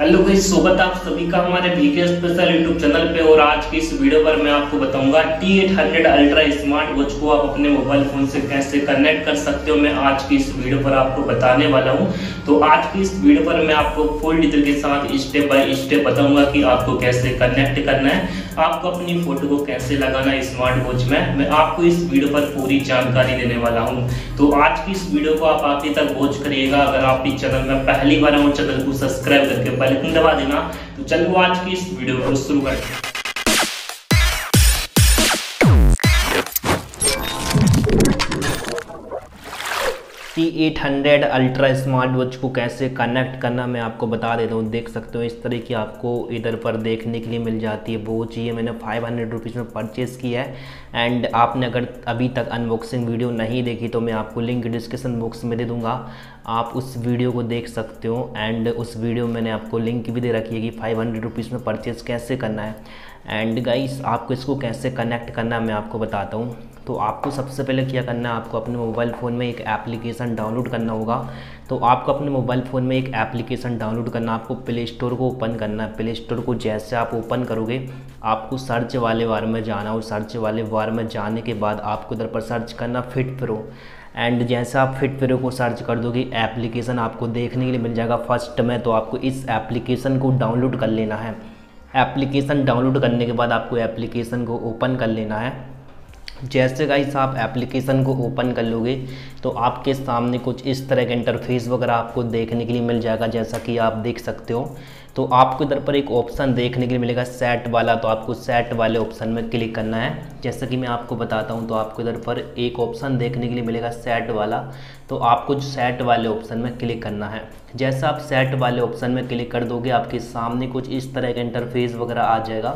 Hello भाई स्वागत आप सभी का हमारे वीके स्पेशल यूट्यूब चैनल पे और आज की इस वीडियो पर मैं आपको बताऊँगा T800 अल्ट्रा स्मार्ट वॉच को आप अपने मोबाइल फ़ोन से कैसे कनेक्ट कर सकते हो। मैं आज की इस वीडियो पर आपको बताने वाला हूँ। तो आज की इस वीडियो पर मैं आपको फुल डिटेल के साथ स्टेप बाय स्टेप बताऊँगा की आपको कैसे कनेक्ट करना है। आपको अपनी फ़ोटो को कैसे लगाना है स्मार्ट वॉच में, मैं आपको इस वीडियो पर पूरी जानकारी देने वाला हूँ। तो आज की इस वीडियो को आप आखिर तक वॉच करिएगा। अगर आप इस चैनल में पहली बार हो, चैनल को सब्सक्राइब करके बेल दबा देना। तो चलो आज की इस वीडियो को शुरू करते हैं। T eight hundred ultra smart watch को कैसे कनेक्ट करना मैं आपको बता देता हूँ। देख सकते हो इस तरह की आपको इधर पर देखने के लिए मिल जाती है वो चाहिए मैंने फाइव हंड्रेड रुपीज़ में परचेज़ की है एंड आपने अगर अभी तक अनबॉक्सिंग वीडियो नहीं देखी तो मैं आपको लिंक डिस्क्रिप्शन बॉक्स में दे दूँगा। आप उस वीडियो को देख सकते हो एंड उस वीडियो में मैंने आपको लिंक भी दे रखी है कि फाइव हंड्रेड रुपीज़ में परचेज़ कैसे करना है। एंड गाइस आपको इसको कैसे कनेक्ट करना है मैं आपको बताता हूँ। तो आपको सबसे पहले क्या करना है, आपको अपने मोबाइल फ़ोन में एक एप्लीकेशन डाउनलोड करना होगा। तो आपको अपने मोबाइल फ़ोन में एक एप्लीकेशन डाउनलोड करना, आपको प्ले स्टोर को ओपन करना है। प्ले स्टोर को जैसे आप ओपन करोगे, आपको सर्च वाले बार में जाना और सर्च वाले बार में जाने के बाद आपको इधर पर सर्च करना फिट प्रो एंड जैसे आप फिट प्रो को सर्च कर दोगे एप्लीकेशन आपको देखने के लिए मिल जाएगा फ़र्स्ट में तो आपको इस एप्लीकेशन को डाउनलोड कर लेना है। एप्लीकेशन डाउनलोड करने के बाद आपको एप्लीकेशन को ओपन कर लेना है। जैसे गाइस आप एप्लीकेशन को ओपन कर लोगे तो आपके सामने कुछ इस तरह का इंटरफेस वगैरह आपको देखने के लिए मिल जाएगा, जैसा कि आप देख सकते हो। तो आपको इधर पर एक ऑप्शन देखने के लिए मिलेगा सेट वाला तो आपको सेट वाले ऑप्शन में क्लिक करना है। जैसा कि मैं आपको बताता हूँ तो आपको इधर पर एक ऑप्शन देखने के लिए मिलेगा सेट वाला तो आपको सेट वाले ऑप्शन में क्लिक करना है। जैसा आप सेट वाले ऑप्शन में क्लिक कर दोगे, आपके सामने कुछ इस तरह का इंटरफेस वगैरह आ जाएगा।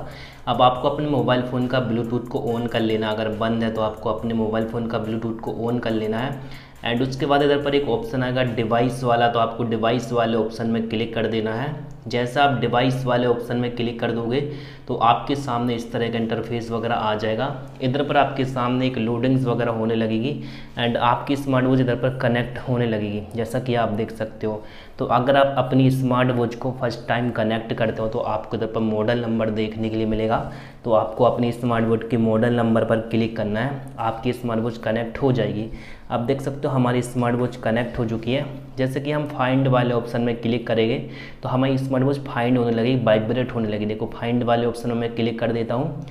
अब आपको अपने मोबाइल फ़ोन का ब्लूटूथ को ऑन कर लेना अगर बंद है तो आपको अपने मोबाइल फ़ोन का ब्लूटूथ को ऑन कर लेना है। एंड उसके बाद इधर पर एक ऑप्शन आएगा डिवाइस वाला तो आपको डिवाइस वाले ऑप्शन में क्लिक कर देना है। जैसा आप डिवाइस वाले ऑप्शन में क्लिक कर दोगे तो आपके सामने इस तरह का इंटरफेस वगैरह आ जाएगा। इधर पर आपके सामने एक लोडिंग्स वगैरह होने लगेगी एंड आपकी स्मार्ट वॉच इधर पर कनेक्ट होने लगेगी, जैसा कि आप देख सकते हो। तो अगर आप अपनी स्मार्ट वॉच को फ़र्स्ट टाइम कनेक्ट करते हो तो आपको इधर पर मॉडल नंबर देखने के लिए मिलेगा। तो आपको अपनी स्मार्ट वॉच के मॉडल नंबर पर क्लिक करना है। आपकी स्मार्ट वॉच कनेक्ट हो जाएगी। अब देख सकते हो हमारी स्मार्ट वॉच कनेक्ट हो चुकी है। जैसे कि हम फाइंड वाले ऑप्शन में क्लिक करेंगे तो हमारी स्मार्ट वॉच फाइंड होने लगेगी वाइब्रेट होने लगी। देखो, फाइंड वाले ऑप्शन में क्लिक कर देता हूँ।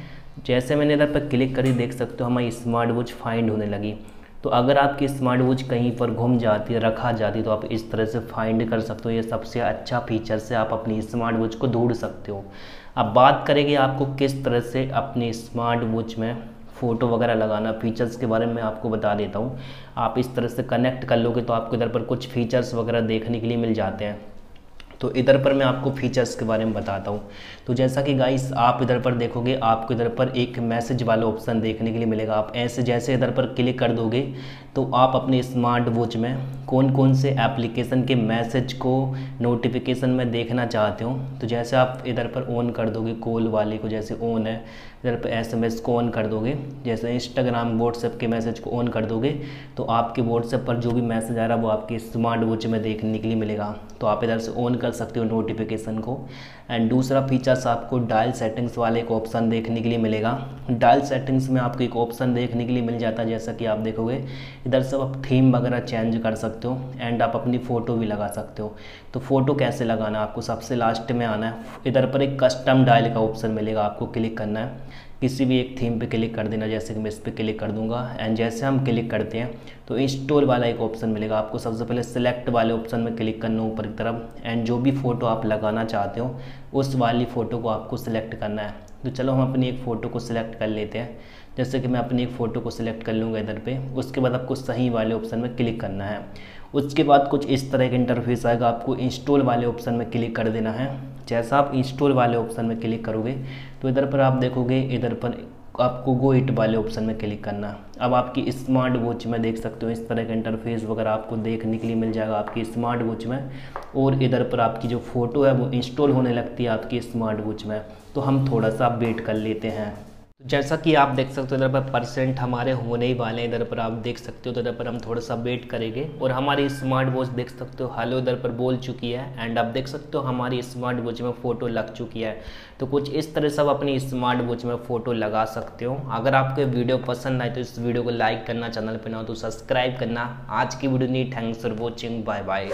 जैसे मैंने इधर पर क्लिक करी, देख सकते हो हमारी स्मार्ट वॉच फाइंड होने लगी। तो अगर आपकी स्मार्ट वॉच कहीं पर घूम जाती है रखा जाती है तो आप इस तरह से फाइंड कर सकते हो। ये सबसे अच्छा फीचर से आप अपनी स्मार्ट वॉच को ढूंढ सकते हो। अब बात करेंगे आपको किस तरह से अपनी स्मार्ट वॉच में फ़ोटो वगैरह लगाना फीचर्स के बारे में आपको बता देता हूँ। आप इस तरह से कनेक्ट कर लोगे तो आपको इधर पर कुछ फीचर्स वगैरह देखने के लिए मिल जाते हैं। तो इधर पर मैं आपको फीचर्स के बारे में बताता हूँ। तो जैसा कि गाइस आप इधर पर देखोगे, आपको इधर पर एक मैसेज वाला ऑप्शन देखने के लिए मिलेगा। आप ऐसे जैसे इधर पर क्लिक कर दोगे तो आप अपने स्मार्ट वॉच में कौन कौन से एप्लीकेशन के मैसेज को नोटिफिकेशन में देखना चाहते हो? तो जैसे आप इधर पर ऑन कर दोगे कॉल वाले को जैसे ऑन है, इधर पर एस को ऑन कर दोगे, जैसे इंस्टाग्राम व्हाट्सएप के मैसेज को ऑन कर दोगे तो आपके व्हाट्सएप पर जो भी मैसेज आ रहा है वो आपके स्मार्ट वॉच में देखने के लिए मिलेगा। तो आप इधर से ऑन कर सकते हो नोटिफिकेशन को। एंड दूसरा फीचर्स आपको डायल सेटिंग्स वाले एक ऑप्शन देखने के लिए मिलेगा। डायल सेटिंग्स में आपको एक ऑप्शन देखने के लिए मिल जाता है, जैसा कि आप देखोगे। इधर से आप थीम वगैरह चेंज कर सकते हो एंड आप अपनी फ़ोटो भी लगा सकते हो। तो फ़ोटो कैसे लगाना है? आपको सबसे लास्ट में आना है। इधर पर एक कस्टम डायल का ऑप्शन मिलेगा, आपको क्लिक करना है। किसी भी एक थीम पे क्लिक कर देना, जैसे कि मैं इस पर क्लिक कर दूँगा। एंड जैसे हम क्लिक करते हैं तो इंस्टॉल वाला एक ऑप्शन मिलेगा। आपको सबसे पहले सिलेक्ट वाले ऑप्शन में क्लिक करना ऊपर की तरफ़। एंड जो भी फ़ोटो आप लगाना चाहते हो, उस वाली फ़ोटो को आपको सिलेक्ट करना है। तो चलो हम अपनी एक फ़ोटो को सिलेक्ट कर लेते हैं। जैसे कि मैं अपनी एक फ़ोटो को सिलेक्ट कर लूँगा इधर पे, उसके बाद आपको सही वाले ऑप्शन में क्लिक करना है। उसके बाद कुछ इस तरह का इंटरफेस आएगा, आपको इंस्टॉल वाले ऑप्शन में क्लिक कर देना है। जैसा आप इंस्टॉल वाले ऑप्शन में क्लिक करोगे तो इधर पर आप देखोगे, इधर पर आपको गो इट वाले ऑप्शन में क्लिक करना। अब आपकी स्मार्ट वॉच में देख सकते हो, इस तरह का इंटरफेस वगैरह आपको देखने के लिए मिल जाएगा आपकी स्मार्ट वॉच में। और इधर पर आपकी जो फ़ोटो है वो इंस्टॉल होने लगती है आपकी स्मार्ट वॉच में। तो हम थोड़ा सा वेट कर लेते हैं। जैसा कि आप देख सकते हो, इधर पर परसेंट हमारे होने ही वाले हैं, इधर पर आप देख सकते हो तो इधर पर हम थोड़ा सा वेट करेंगे। और हमारी स्मार्ट वॉच देख सकते हो हेलो इधर पर बोल चुकी है एंड आप देख सकते हो हमारी स्मार्ट वॉच में फ़ोटो लग चुकी है। तो कुछ इस तरह से आप अपनी स्मार्ट वॉच में फ़ोटो लगा सकते हो। अगर आपको वीडियो पसंद आए तो इस वीडियो को लाइक करना चैनल पर ना हो तो सब्सक्राइब करना। आज की वीडियो नहीं thanks for watching bye bye